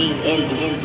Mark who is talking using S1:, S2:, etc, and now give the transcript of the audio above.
S1: indie.